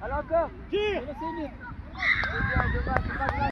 Allez encore? Tire